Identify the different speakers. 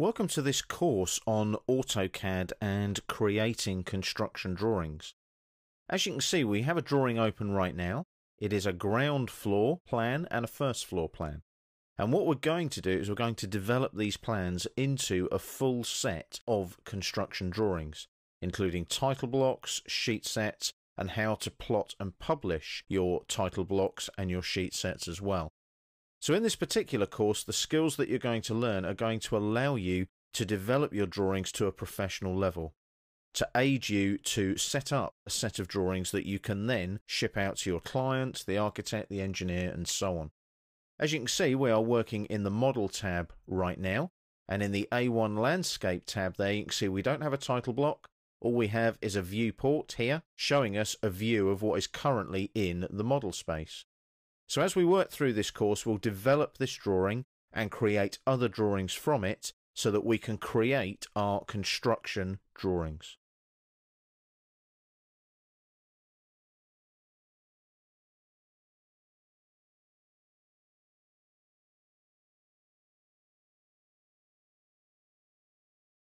Speaker 1: Welcome to this course on AutoCAD and creating construction drawings. As you can see, we have a drawing open right now. It is a ground floor plan and a first floor plan. And what we're going to do is we're going to develop these plans into a full set of construction drawings, including title blocks, sheet sets, and how to plot and publish your title blocks and your sheet sets as well. So in this particular course, the skills that you're going to learn are going to allow you to develop your drawings to a professional level, to aid you to set up a set of drawings that you can then ship out to your client, the architect, the engineer, and so on. As you can see, we are working in the Model tab right now, and in the A1 Landscape tab there, you can see we don't have a title block. All we have is a viewport here, showing us a view of what is currently in the model space. So as we work through this course, we'll develop this drawing and create other drawings from it so that we can create our construction drawings.